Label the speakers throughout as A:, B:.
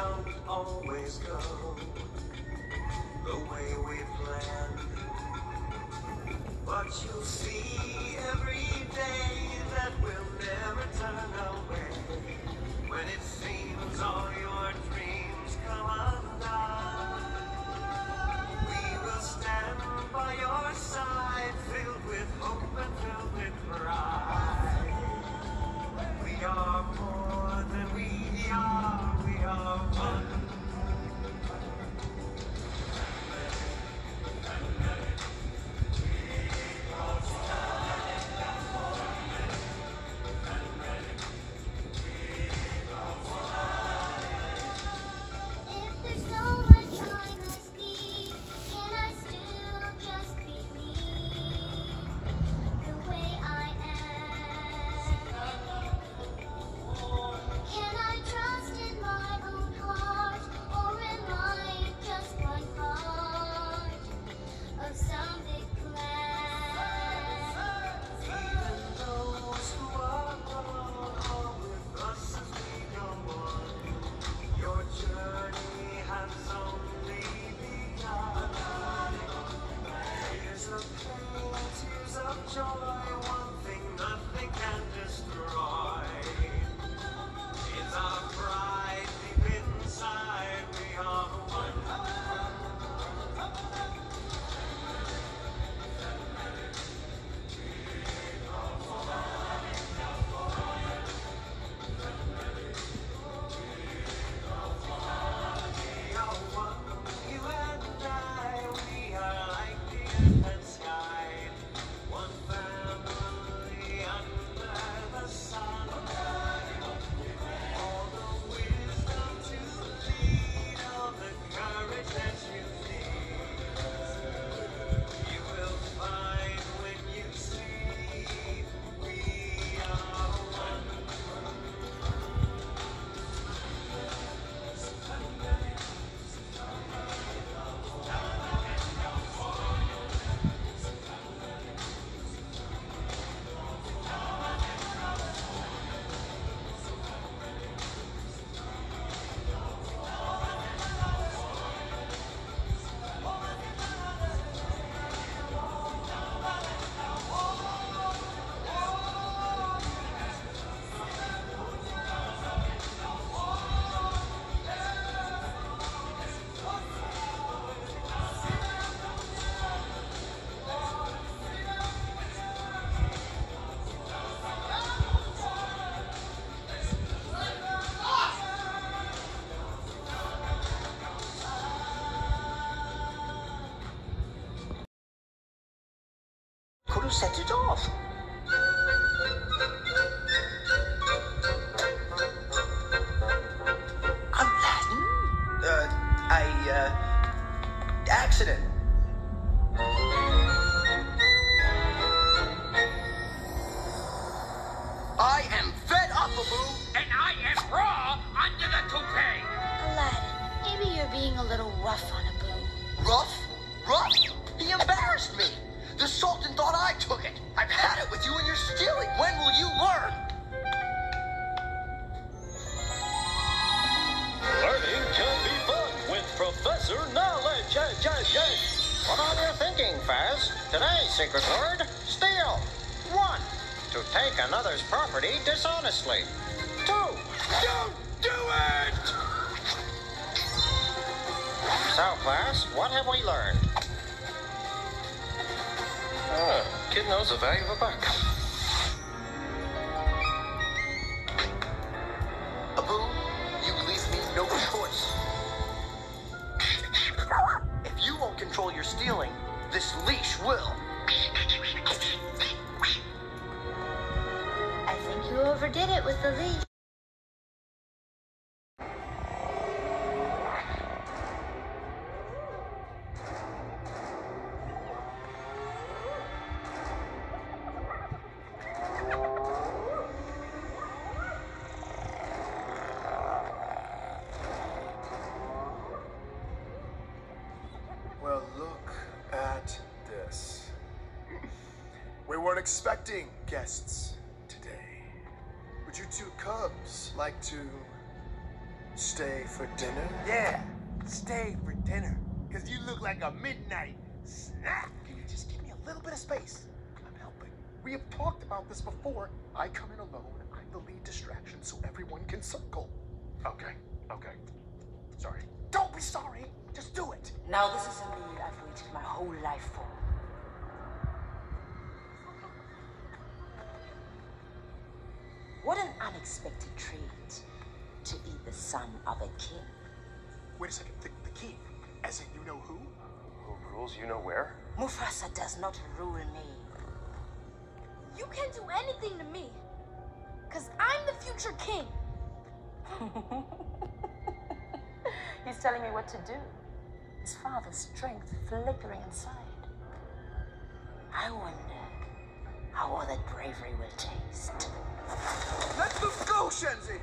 A: don't always go the way we planned. But you'll see every day that we'll never turn away. When it seems all your
B: Could set it off. Aladdin? Uh, a, uh, accident. I am fed up, Abu.
C: And I am raw under the toupee.
D: Aladdin, maybe you're being a little rough on Abu.
B: Rough? Rough? He embarrassed me. The Sultan It with you and you're stealing. When will you learn?
E: Learning can be fun with Professor Knowledge. Put on your thinking, Faz. Today's secret word, steal. One, to take another's property dishonestly. Two, don't do it! So, class, what have we learned? Ah, kid knows the value of a buck.
B: Abu, you leave me no choice. If you won't control your stealing, this leash will.
D: I think you overdid it with the leash.
F: Expecting guests today. Would you two cubs like to Stay for dinner?
G: Yeah, stay for dinner. Cause you look like a midnight snack.
F: Can you just give me a little bit of space? I'm helping. We have talked about this before. I come in alone. I'm the lead distraction so everyone can circle. Okay, okay. Sorry. Don't be sorry. Just do it.
D: Now this is a meal I've waited my whole life for. What an unexpected treat to eat the son of a king.
F: Wait a second. The, the king, as in you know who? Who rules you know where?
D: Mufasa does not rule me.
H: You can't do anything to me. Cause I'm the future king.
D: He's telling me what to do. His father's strength flickering inside. I wonder how all that bravery will taste.
G: Let them go, Shenzi.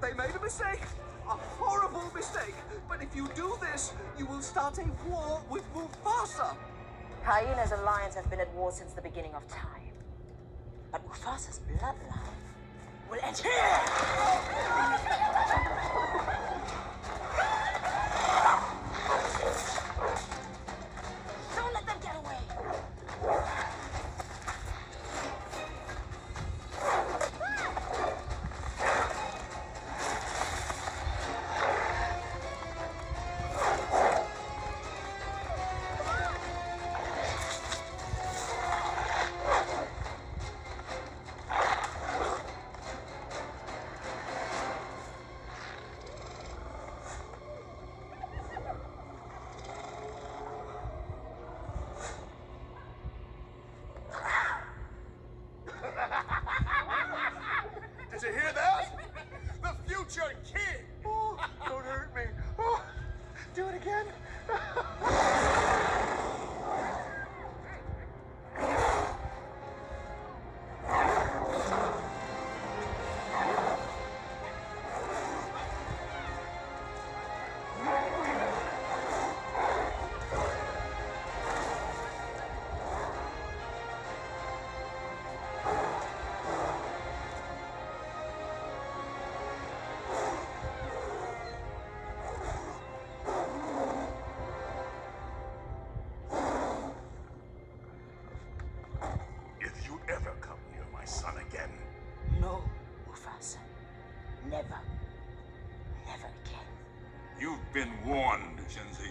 G: They made a mistake. A horrible mistake. But if you do this, you will start a war with Mufasa.
D: Hyena's alliance have been at war since the beginning of time. But Mufasa's bloodline will end here! Never. Never again.
G: you've been warned, Shenzi.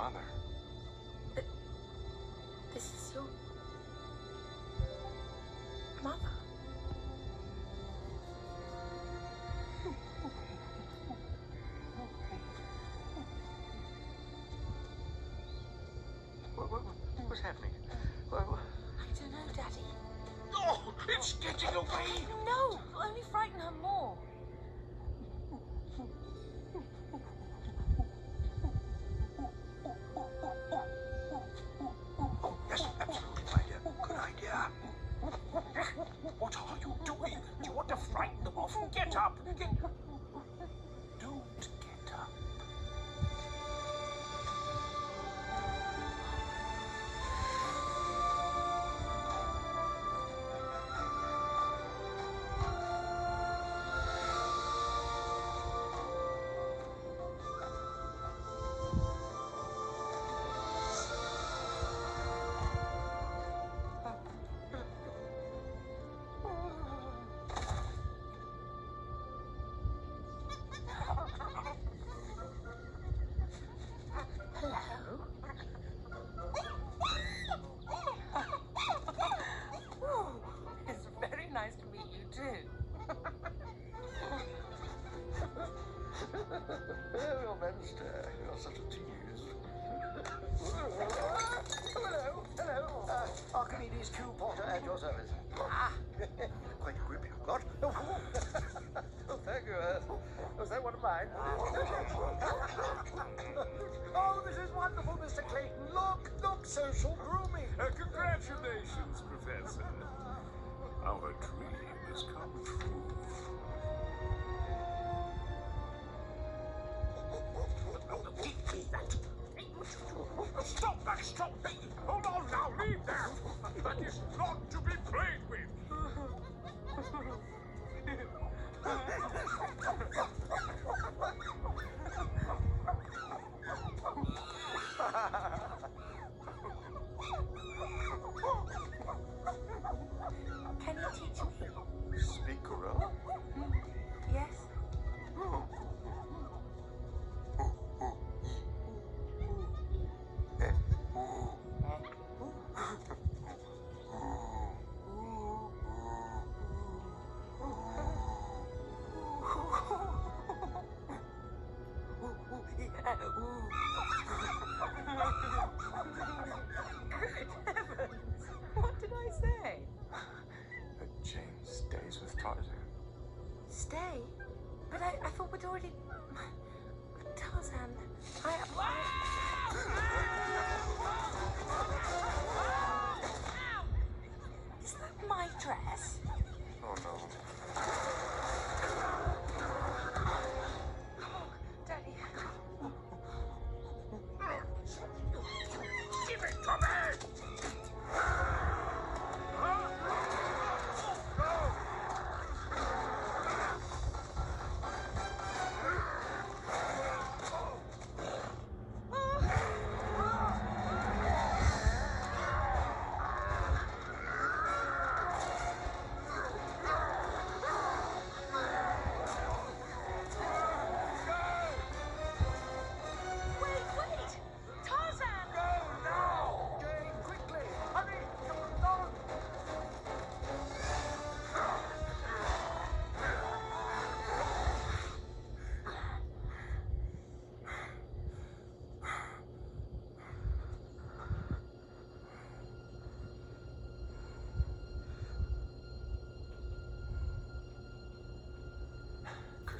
I: mother.
J: This is your mother.
K: what's happening?
J: I don't know, Daddy.
H: Oh, it's getting away!
J: No, only frighten her more. stay. But I, I thought we'd already... Tarzan, I... is that my dress?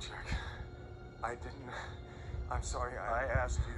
I: Jack. I didn't. I'm sorry.
L: I,
I: I
L: asked you